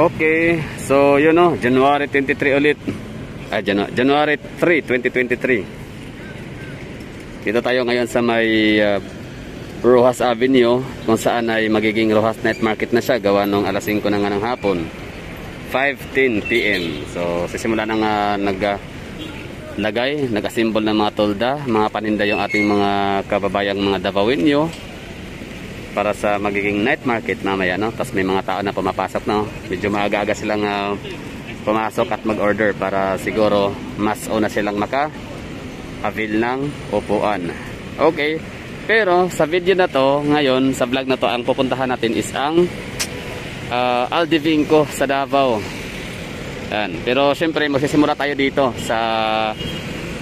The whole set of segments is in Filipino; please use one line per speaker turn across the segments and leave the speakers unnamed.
Okay, so yun o, January 23 ulit. Ah, Janu January 3, 2023. Dito tayo ngayon sa may uh, Rojas Avenue kung saan ay magiging Rojas Night Market na siya gawa nung alas 5 na nga ng hapon. 5.10 p.m. So, sisimula na nga nag uh, lagay, nag-assemble ng mga tolda, mga paninda yung ating mga kababayang mga Davawinyo para sa magiging night market mamaya no? Tapos may mga tao na pumapasok no? Medyo maaga-aga silang uh, pumasok at mag-order para siguro mas una silang maka avail ng upuan. Okay. Pero sa video na to ngayon sa vlog na to ang pupuntahan natin is ang uh, Aldivinco sa Davao. Yan. pero syempre magsisimula tayo dito sa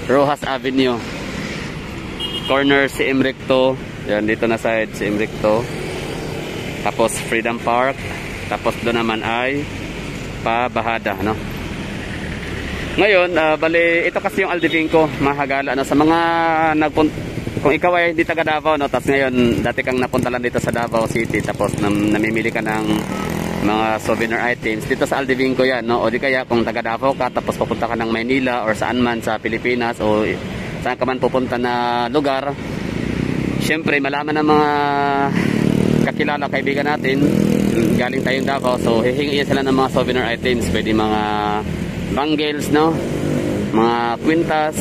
Rojas Avenue. Corner si Emrecto yan, dito na side si Imricto. Tapos Freedom Park. Tapos doon naman ay pabahada, no? Ngayon, uh, bali, ito kasi yung Aldivinco, mahagala, no? Sa mga nagpunta, kung ikaw ay hindi taga Davao, no? Tapos ngayon, dati kang napunta lang dito sa Davao City, tapos nam, namimili ka ng mga souvenir items. Dito sa Aldivinco yan, no? O di kaya kung taga Davao ka, tapos pupunta ka ng Maynila or saan man sa Pilipinas o saan ka man pupunta na lugar, Siyempre, malaman ng mga kakilala, kaibigan natin, galing tayong Davao, so hihingi sila ng mga souvenir items, pwede mga bangles, no? Mga kwintas,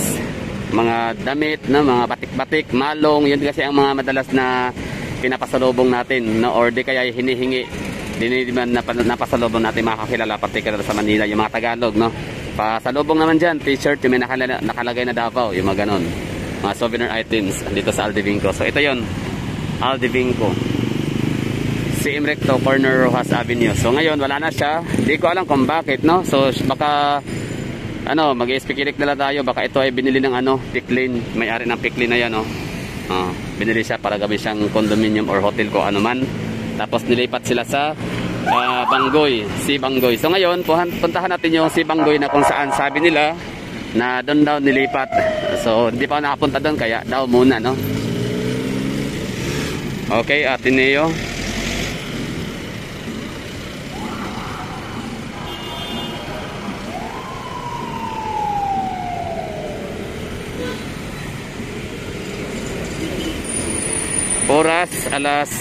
mga damit, no? mga batik-batik, malong, yun kasi ang mga madalas na pinapasalubong natin, no? Or di kaya hinihingi dinidiman na napasalubong natin mga kakilala, particular sa Manila, yung mga Tagalog, no? Pasalubong naman dyan, t-shirt, yung may nakalagay na Davao, yung mga ganon mga souvenir items dito sa Aldivinco so ito yon Aldivinco si Imrecto corner Rojas Avenue. So ngayon wala na siya. Hindi ko alam kung bakit no? So baka ano mag-speculate na lang tayo. Baka ito ay binili ng ano Piklin may-ari ng Piklin na yan no? Uh, binili siya para gawin siyang condominium or hotel ko ano man. Tapos nilipat sila sa uh, Banggoy. Si Banggoy. So ngayon puntahan natin yung si Banggoy na kung saan sabi nila na doon daw nilipat so hindi pa nakapunta doon kaya daw muna no? Okay Ateneo oras alas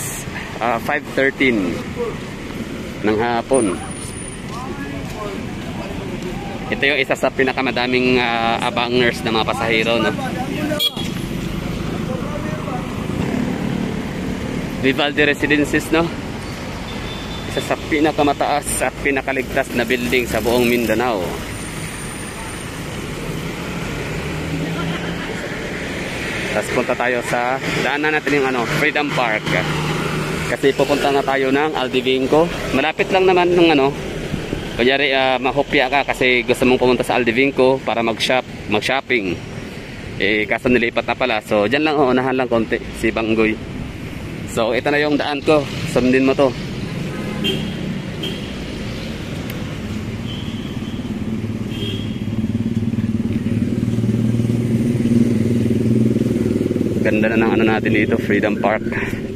uh, ah, 5.13 ng hapon ito yung isa sa pinakamadaming uh, abangers ng mga pasahero no? Vivaldi Residences no? Isa sa pinakamataas at pinakaligtas na building sa buong Mindanao. Tapos punta tayo sa daanan natin yung ano, Freedom Park. Kasi pupunta na tayo ng Aldivinco malapit lang naman ng ano Kunyari uh, mahopya ka kasi gusto mong pumunta sa Aldivinco para mag-shop, mag-shopping. Eh kaso nilipat na pala. So diyan lang uunahan lang konti si Banggoy. So ito na yung daan ko. Sundin mo to. Ganda na ng ano natin dito, Freedom Park.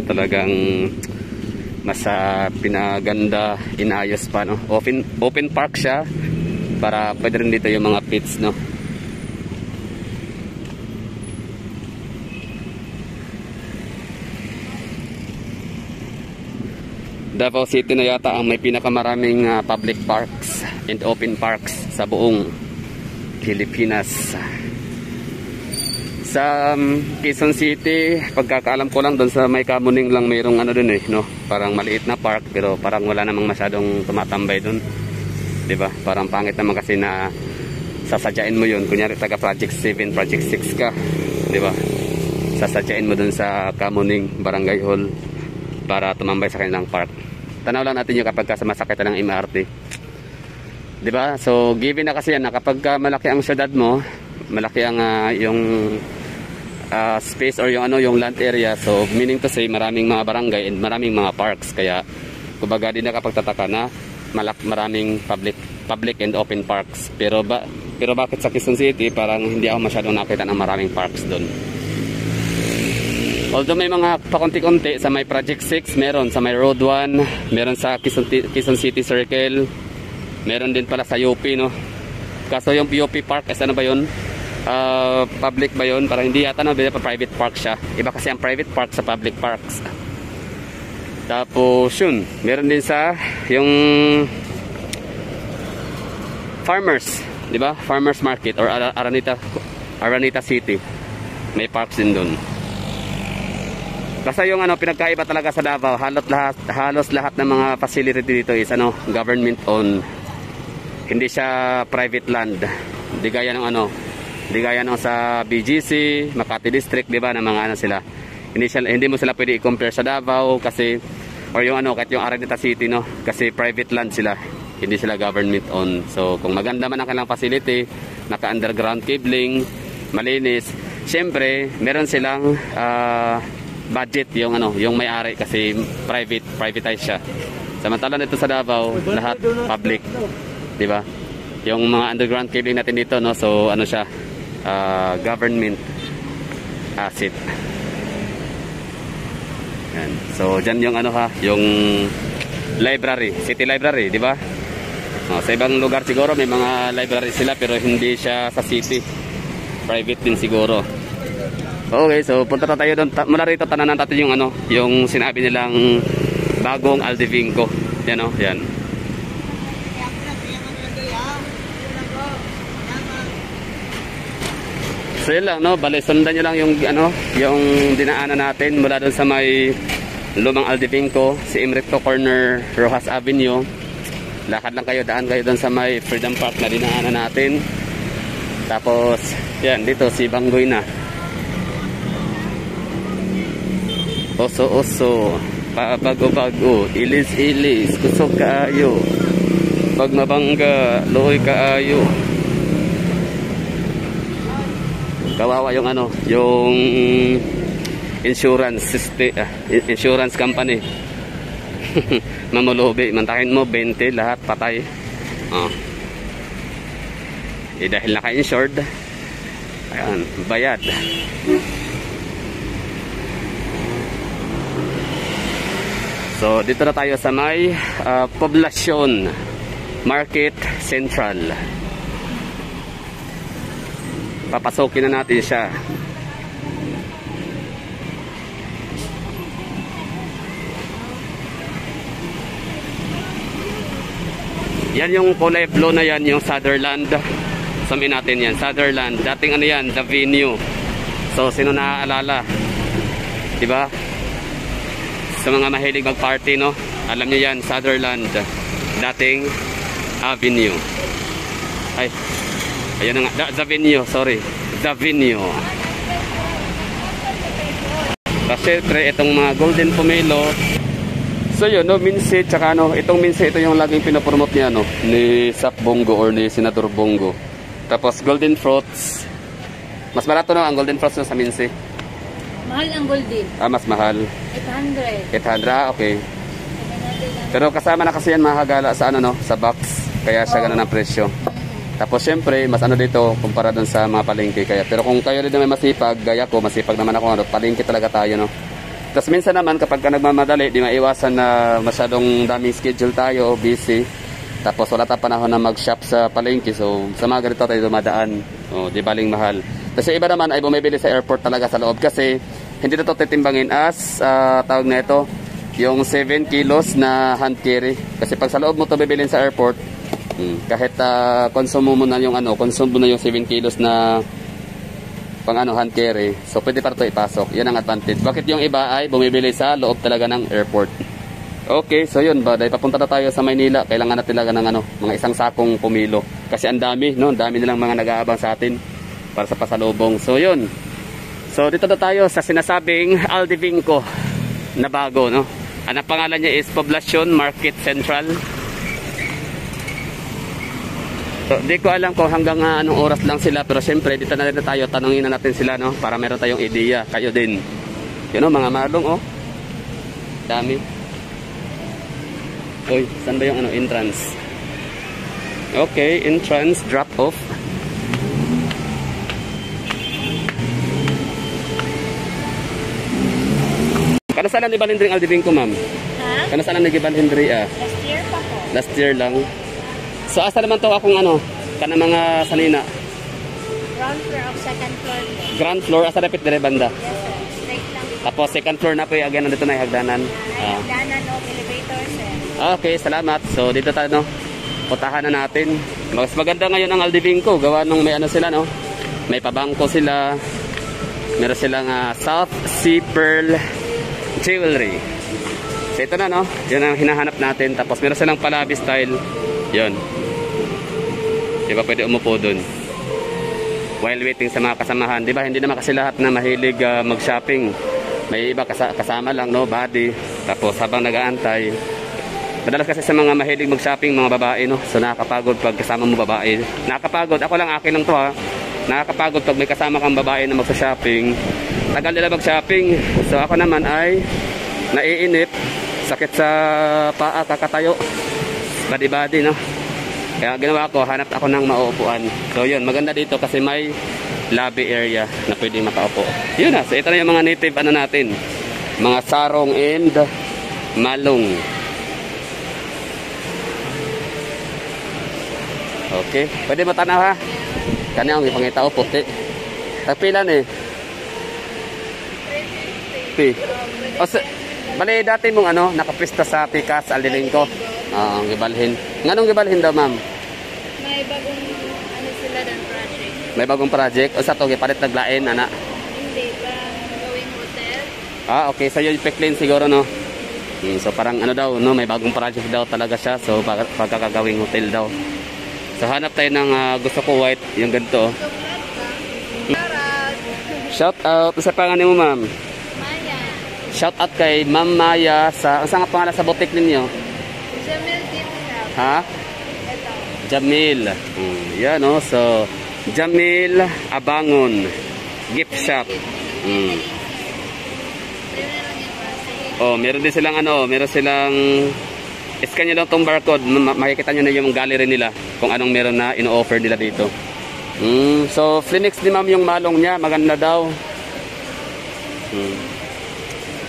Talagang mas uh, pinaganda inayos pa no? Open open park siya para pwede rin dito yung mga pits no? Davao City na yata ang may pinakamaraming uh, public parks and open parks sa buong Pilipinas sa um, Quezon City pagkakaalam ko lang doon sa may kamuning lang mayroong ano doon eh no? Parang maliit na park pero parang wala namang masyadong tumatambay doon 'di ba? Parang pangit naman kasi na sasadyain mo yun. Kunyari taga project 7 project 6 ka. 'di ba? Sasadyain mo doon sa kamuning barangay hall para tumambay sa kanilang park. Tanaw lang natin yung kapag sumasakay ng MRT 'di ba? So given na kasi yan na kapag malaki ang syudad mo malaki ang uh, yung uh, space or yung ano yung land area. So meaning to say maraming mga barangay and maraming mga parks. Kaya kumbaga din nakapagtataka na malak maraming public public and open parks. Pero ba pero bakit sa Quezon City parang hindi ako masyadong nakita ng maraming parks doon Although may mga pakunti-kunti sa may Project 6, meron. Sa may Road 1, meron sa Quezon, Quezon City Circle, meron din pala sa UP, no? Kaso yung UP Park, ano ba yun? Uh, public ba yun? Para hindi yata, no? Private park siya. Iba kasi ang private park sa public parks. Tapos yun, meron din sa yung farmers, di ba? Farmers market or Aranita Aranita City. May parks din doon. Basta yung ano pinagkaiba talaga sa Davao, halos lahat halos lahat ng mga facility dito is ano, government owned. Hindi siya private land. Hindi gaya ng ano, hindi gaya ng sa BGC, Makati District, 'di ba, ng mga ano sila. Hindi sila, hindi mo sila pwede i-compare sa Davao kasi or yung ano, kahit yung Araneta City, no, kasi private land sila. Hindi sila government owned. So, kung maganda man ang kanilang facility, naka-underground cabling, malinis, syempre, meron silang uh, budget yung ano, yung may-ari kasi private, privatized siya. Samantala nito sa Davao, lahat public. 'Di ba? Yung mga underground cabling natin dito, no, so ano siya, uh, government asset. Yan. So diyan yung ano ha, yung library, city library, 'di ba? Oh, sa ibang lugar siguro may mga library sila pero hindi siya sa city. Private din siguro. Okay, so punta na tayo doon. Mula rito tananan natin yung ano, yung sinabi nilang bagong Aldevinco. Yan oh, yan. So yun lang, no? Bale, sundan nyo lang yung, ano, yung dinaanan natin mula doon sa may Lumang Aldevinco, si Imrito Corner, Rojas Avenue. Lakad lang kayo, daan kayo doon sa may Freedom Park na dinaanan natin. Tapos, yan, dito si Banggoy na. Oso-oso, pabago-bago, ilis-ilis, kusog kaayo. Pag mabangga, luhoy kaayo. Kawawa yung ano, yung insurance system, uh, insurance company. Mamulubi, mantakin mo 20 lahat patay. Oh. Eh dahil naka-insured, ayan, bayad. So dito na tayo sa may uh, Poblacion Market Central. Papasokin na natin siya. Yan yung kulay blue na yan, yung Sutherland. Samin natin yan, Sutherland. Dating ano yan, the venue. So, sino naaalala? Diba? sa mga mahilig mag-party, no? Alam niyo yan, Sutherland, dating Avenue. Ay, ayun na nga, the, venue, sorry. The venue. Kasi tre, itong mga golden pomelo, So yun, no, minsi, tsaka ano, itong minsi, ito yung laging pinapromote niya, no, ni Sap Bongo or ni Senator Bongo. Tapos golden fruits, mas barato na ang golden fruits no, sa minsi.
Mahal ang golden.
Ah, mas mahal.
800.
800, ah, okay. Pero kasama na kasi yan mahagala sa ano no, sa box. Kaya siya ganun ang presyo. Tapos syempre, mas ano dito kumpara dun sa mga palengke kaya. Pero kung kayo rin may masipag, gaya ko, masipag naman ako, ano, palengke talaga tayo no. Tapos minsan naman kapag ka nagmamadali, di maiwasan na masyadong daming schedule tayo, busy. Tapos wala tayong panahon na mag-shop sa palengke. So sa mga ganito tayo dumadaan. O, di baling mahal. Kasi iba naman ay bumibili sa airport talaga sa loob kasi hindi na to titimbangin as uh, tawag na ito yung 7 kilos na hand carry kasi pag sa loob mo to bibilin sa airport hmm, kahit uh, konsumo mo na yung ano konsumo na yung 7 kilos na pang ano hand carry so pwede para to ipasok. Yan ang advantage. Bakit yung iba ay bumibili sa loob talaga ng airport? Okay so yun ba dahil papunta na tayo sa Maynila kailangan natin talaga ng ano mga isang sakong pumilo. Kasi ang dami no? Ang dami nilang mga nag-aabang sa atin para sa pasalubong. So yun. So dito na tayo sa sinasabing Aldivinco na bago no. Ang pangalan niya is Poblacion Market Central. So, di ko alam kung hanggang uh, anong oras lang sila pero syempre dito na rin tayo tanungin na natin sila no para meron tayong ideya kayo din. Yun know, mga malong oh. Dami. Oy, saan ba yung ano entrance? Okay, entrance drop off. Kano saan ang ibalhin rin Aldibin ko, ma'am?
Ha?
Kano saan ang nagibalhin rin ah?
Last year pa po.
Last year lang. So, asa naman to akong ano? Kana mga sanina.
Ground floor of second floor.
Ground floor, asa repit dire banda.
Yes, sir. Straight lang.
Tapos second floor na po yung again nandito na yung hagdanan.
Ay,
Ah.
hagdanan o elevator, sir.
Okay, salamat. So dito tayo no. Putahan na natin. Mas maganda ngayon ang Aldibingco. Gawa nung may ano sila no. May pabangko sila. Meron silang ah, South Sea Pearl Jewelry. So ito na no. Yan ang hinahanap natin. Tapos meron silang palabi style. Yun. Di ba pwede umupo dun? While waiting sa mga kasamahan. Di ba hindi naman kasi lahat na mahilig ah, mag-shopping. May iba kasa- kasama lang no, body. Tapos habang nag-aantay, Madalas kasi sa mga mahilig mag-shopping, mga babae, no? So nakakapagod pag kasama mo babae. Nakakapagod. Ako lang, akin lang to, ha? Nakakapagod pag may kasama kang babae na magsa-shopping. Tagal nila mag-shopping. So ako naman ay naiinip. Sakit sa paa, kakatayo. Badi-badi, no? Kaya ginawa ko, hanap ako ng mauupuan. So yun, maganda dito kasi may lobby area na pwede makaupo. Yun na, so ito na yung mga native ano natin. Mga sarong and malong. Okay. Pwede mo tanaw ha. Kani ang ipangita ko puti. Tagpilan eh. Pi. O sa, bali dati mong ano, nakapista sa Pikas, Alilingko. Oo, ang gibalhin. Nganong gibalhin daw, ma'am?
May bagong ano sila doon project.
May bagong project. O sa to, gipalit naglain, ana.
Hindi ba going hotel?
Ah, okay. So yung Peklin siguro, no? Hmm, so parang ano daw, no? May bagong project daw talaga siya. So pag pagkakagawing hotel daw. So hanap tayo ng ah, gusto ko white, yung ganito. Shout out sa pangalan mo, ma'am.
Maya.
Shout out kay Ma'am Maya sa ang nga pangalan sa boutique ninyo.
Jamil Gift Shop.
Ha? Jamil. Hmm, yan oh. So Jamil Abangon Gift Shop.
Kasi.
Oh, meron din silang ano, meron silang scan nyo lang tong barcode, ma- makikita nyo na yung gallery nila kung anong meron na ino-offer nila dito. Mm, so, Phoenix ni ma'am yung malong niya, maganda daw. Mm.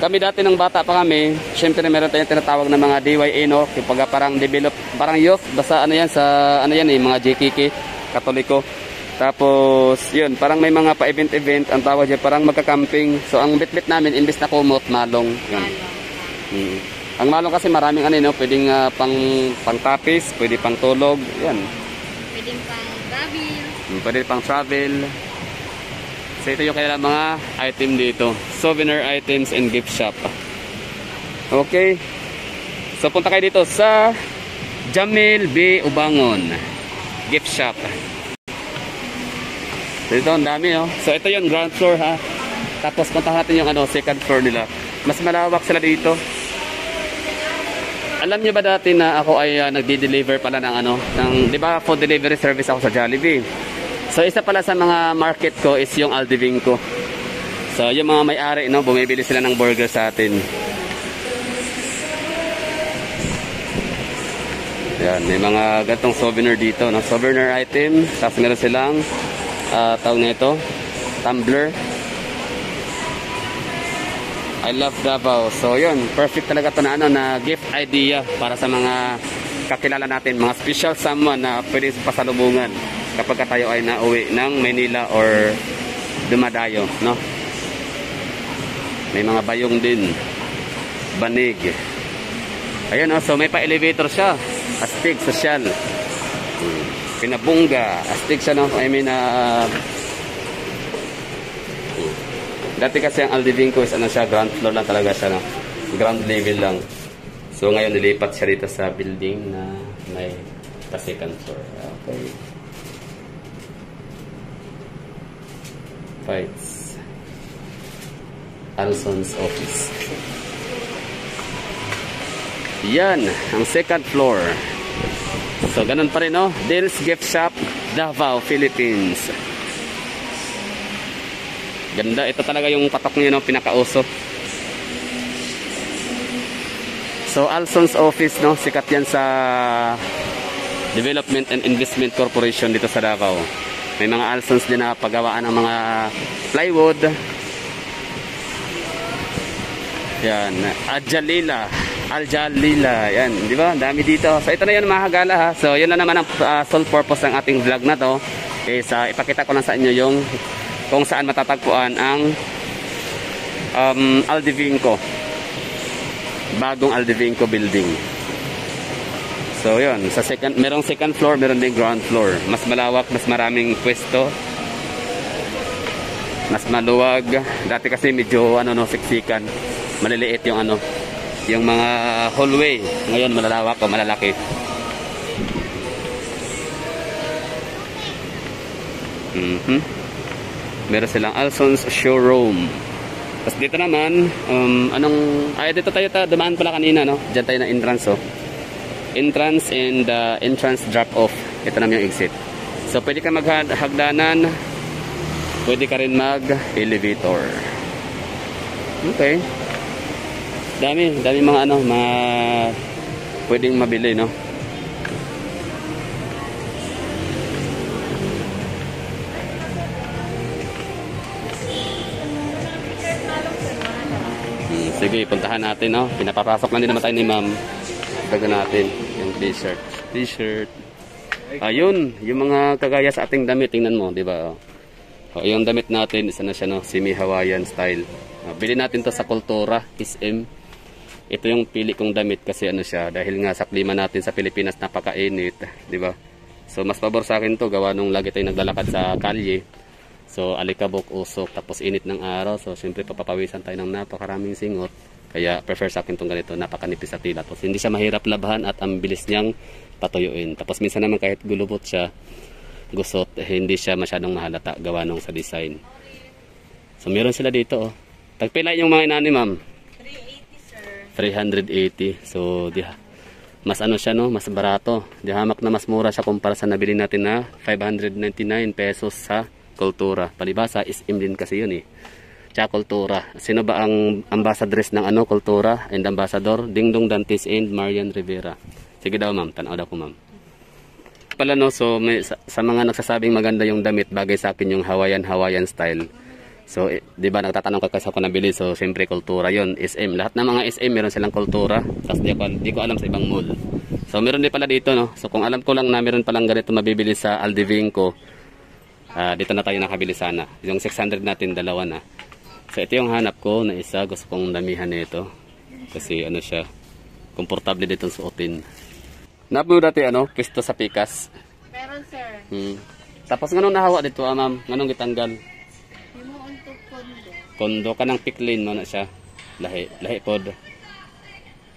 Kami dati ng bata pa kami, syempre meron tayong tinatawag na mga DYA, no? Kapag parang develop, parang youth, basta ano yan, sa ano yan eh, mga JKK, katoliko. Tapos, yun, parang may mga pa-event-event, ang tawag dyan, parang magka-camping. So, ang bit-bit namin, imbis na kumot, malong. Yun. Mm. Ang malong kasi maraming ano, no? pwedeng ah, pang, pang tapis, pwede pang tulog, yan.
Pwede pang.
Mm, Pwede pang travel. So ito yung kailangan mga item dito. Souvenir items and gift shop. Okay. So punta kayo dito sa Jamil B. Ubangon gift shop. So ito ang dami oh. So ito yung ground floor ha. Tapos punta natin yung ano, second floor nila. Mas malawak sila dito. Alam niyo ba dati na ako ay ah, nagdi-deliver pala ng ano, ng 'di ba food delivery service ako sa Jollibee. So isa pala sa mga market ko is yung Aldivingco. So yung mga may-ari no, bumibili sila ng burger sa atin. Yan, may mga gatong souvenir dito, no? Souvenir item, tapos meron silang uh, tawag na ito, tumbler. I love Davao. So yun, perfect talaga to na ano na gift idea para sa mga kakilala natin, mga special someone na pwede pasalubungan kapag ka tayo ay nauwi ng Manila or dumadayo, no? May mga bayong din. Banig. Ayan, oh, so may pa-elevator siya. Astig, social. Pinabungga. Astig siya, no? I mean, ah, Dati kasi ang Aldivingco is ano siya, ground floor lang talaga siya, no? Ground level lang. So ngayon nilipat siya dito sa building na may pa second floor. Okay. Fights. Alson's office. Yan, ang second floor. So ganun pa rin, no? Dale's Gift Shop, Davao, Philippines. Ganda. Ito talaga yung patok niya, no? Pinakauso. So, Alson's office, no? Sikat yan sa Development and Investment Corporation dito sa Davao. May mga Alsons din na paggawaan ng mga plywood. Yan, Ajalila. Aljalila. Yan, di ba? Dami dito. So ito na yun mga kagala ha. So yun na naman ang uh, sole purpose ng ating vlog na to. Is uh, ipakita ko lang sa inyo yung kung saan matatagpuan ang um, Aldivinco. Bagong Aldivinco building. So yun, sa second, merong second floor, meron din ground floor. Mas malawak, mas maraming pwesto. Mas maluwag. Dati kasi medyo ano no, siksikan. Maliliit yung ano, yung mga hallway. Ngayon malalawak o malalaki. Mhm. Meron silang Alson's showroom. Tapos dito naman, um, anong, ay dito tayo, ta, dumaan pala kanina, no? Diyan tayo na entrance, oh. Entrance and uh, entrance drop off. Ito naman yung exit. So, pwede ka maghagdanan. Pwede ka rin mag-elevator. Okay. Dami, dami mga ano, mga pwedeng mabili, no? Sige, puntahan natin, no? Pinapapasok lang din naman tayo ni ma'am. Dagan natin yung t-shirt. T-shirt. Ayun, yung mga kagaya sa ating damit, tingnan mo, di ba? O, yung damit natin, isa na siya, no? Semi-Hawaiian style. Uh, bili natin to sa Kultura, SM. Ito yung pili kong damit kasi ano siya, dahil nga sa klima natin sa Pilipinas napakainit, di ba? So, mas pabor sa akin to, gawa nung lagi tayong naglalakad sa kalye. So alikabok, usok, tapos init ng araw. So siyempre papapawisan tayo ng napakaraming singot. Kaya prefer sa akin itong ganito, napakanipis sa tila. Tapos hindi siya mahirap labhan at ang bilis niyang patuyuin. Tapos minsan naman kahit gulubot siya, gusot, eh, hindi siya masyadong mahalata gawa nung sa design. So meron sila dito oh. Tagpila yung mga inani ma'am? 380 sir. 380. So di mas ano siya no, mas barato. Di hamak na mas mura siya kumpara sa nabili natin na 599 pesos sa kultura. Palibasa, SM din kasi yun eh. Tsaka kultura. Sino ba ang ambassadress ng ano, kultura and ambassador? Dingdong Dantes and Marian Rivera. Sige daw ma'am, tanaw daw po ma'am. Pala no, so may, sa, sa mga nagsasabing maganda yung damit, bagay sa akin yung Hawaiian Hawaiian style. So, eh, 'di ba nagtatanong ka kasi ako nabili, so siyempre kultura 'yon, SM. Lahat ng mga SM meron silang kultura. Tapos di ko, di ko alam sa ibang mall. So, meron din pala dito no. So, kung alam ko lang na meron palang ganito mabibili sa Aldivinco, uh, dito na tayo nakabili sana yung 600 natin dalawa na so ito yung hanap ko na isa. Gusto kong damihan nito kasi ano siya komportable dito suotin. Nap mo dati ano pisto sa pikas.
Meron sir.
Hmm. tapos nganong nahawa dito ah, ma'am? Nganong gitanggal?
Mo untuk kondo
kondo. Kanang piklin mo na siya? Lahi lahi pod.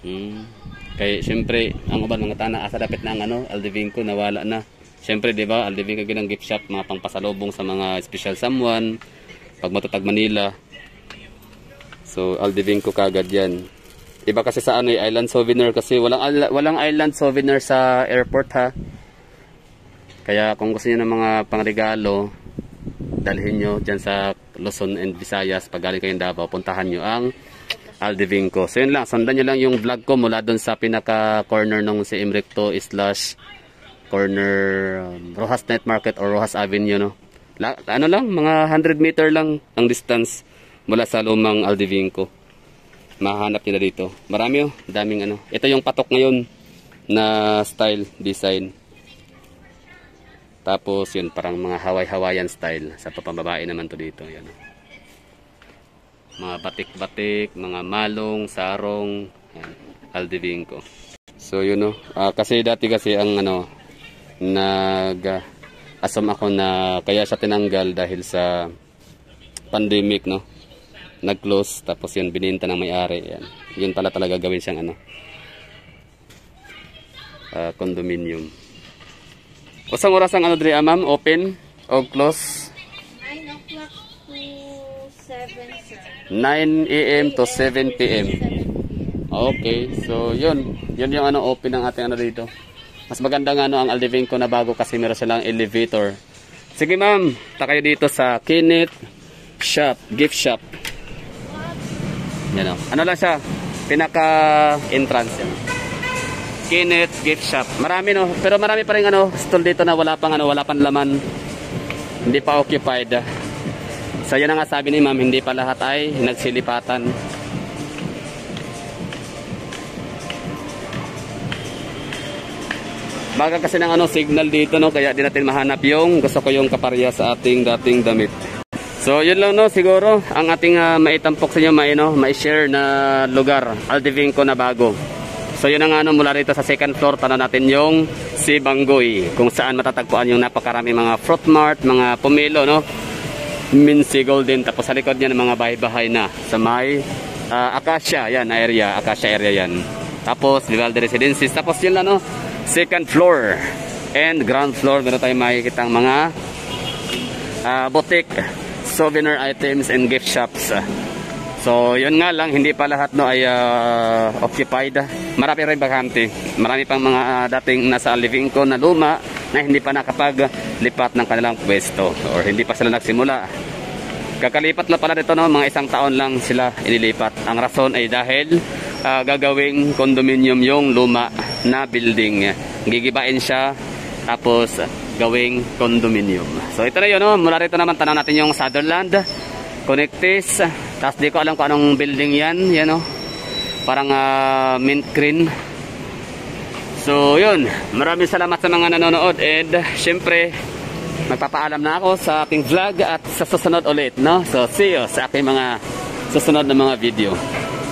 Hmm. kay syempre ang uban mga tana asa dapat na ang ano Aldivinco nawala na. Siyempre, di ba, Aldiving kagin ng gift shop, mga pangpasalubong sa mga special someone, pag matatag Manila. So, Aldiving ko kagad yan. Iba kasi sa ano, eh, island souvenir kasi walang, walang island souvenir sa airport ha. Kaya kung gusto niyo ng mga pangregalo, dalhin nyo dyan sa Luzon and Visayas. Pag galing kayong Davao, puntahan nyo ang Aldivinco. So yun lang, sundan nyo lang yung vlog ko mula dun sa pinaka-corner nung si Imrecto slash corner um, Rojas Night Market or Rojas Avenue no. La, ano lang, mga 100 meter lang ang distance mula sa lumang Aldivinco. Mahanap niyo na dito. Marami oh, daming ano. Ito yung patok ngayon na style design. Tapos yun parang mga Hawaii-Hawaiian style sa papambabae naman to dito, yan. Oh. Mga batik-batik, mga malong, sarong, yan, Aldivinco. So yun no. Uh, kasi dati kasi ang ano nag uh, asam ako na kaya siya tinanggal dahil sa pandemic no nag-close tapos yun bininta ng may-ari yan yun pala talaga gawin siyang ano uh, condominium Usang oras ang ano dre ah, ma'am open o close
9 o'clock to 7 sir
9 a.m. to 7 p.m. Okay, so yun. Yun yung ano open ng ating ano dito. Mas maganda nga no ang Aldivinco na bago kasi meron silang elevator. Sige ma'am, ta kayo dito sa Kenneth Shop, gift shop. Yan o. Ano lang siya? Pinaka entrance yan. Kinet gift shop. Marami no. Pero marami pa rin ano, stall dito na wala pang ano, wala pang laman. Hindi pa occupied. So yan ang nga sabi ni ma'am, hindi pa lahat ay nagsilipatan. Baga kasi ng ano, signal dito no, kaya di natin mahanap yung gusto ko yung kaparya sa ating dating damit. So yun lang no siguro ang ating uh, maitampok sa inyo may no, may share na lugar Aldivinco na bago. So yun ang ano mula rito sa second floor tanong natin yung si Banggoy kung saan matatagpuan yung napakarami mga fruit mart, mga pomelo no. Mincy Golden tapos sa likod niya ng mga bahay-bahay na sa may uh, Acacia yan area, Acacia area yan. Tapos Vivaldi Residences tapos yun lang no second floor and ground floor meron tayong makikita mga uh, boutique souvenir items and gift shops so yun nga lang hindi pa lahat no ay uh, occupied marami rin bakante marami pang mga dating nasa living ko na luma na hindi pa nakapaglipat ng kanilang pwesto or hindi pa sila nagsimula. Kakalipat na pala dito no mga isang taon lang sila inilipat. Ang rason ay dahil uh, gagawing condominium yung luma na building. Gigibain siya tapos gawing condominium. So ito na yun, no? mula rito naman tanaw natin yung Sutherland, Connectis, tapos di ko alam kung anong building yan, yan no? parang uh, mint green. So yun, maraming salamat sa mga nanonood and syempre magpapaalam na ako sa ating vlog at sa susunod ulit. No? So see you sa aking mga susunod na mga video.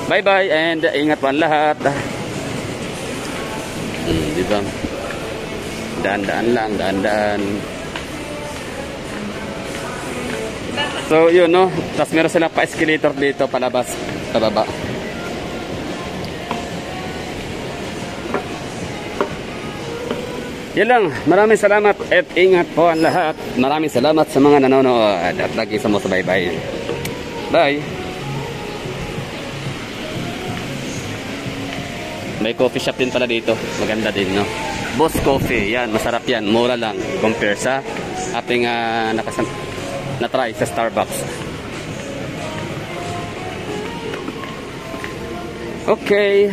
Bye bye and ingat po lahat. Hmm, di ba? Daan-daan lang, daan-daan. So, yun, no? Tapos meron silang pa-escalator dito, palabas, pababa. Yan lang. Maraming salamat at ingat po ang lahat. Maraming salamat sa mga nanonood at lagi sa bye-bye. Bye. May coffee shop din pala dito. Maganda din, no? Boss Coffee. Yan, masarap yan. Mura lang compare sa ating uh, nakasan na-try sa Starbucks. Okay.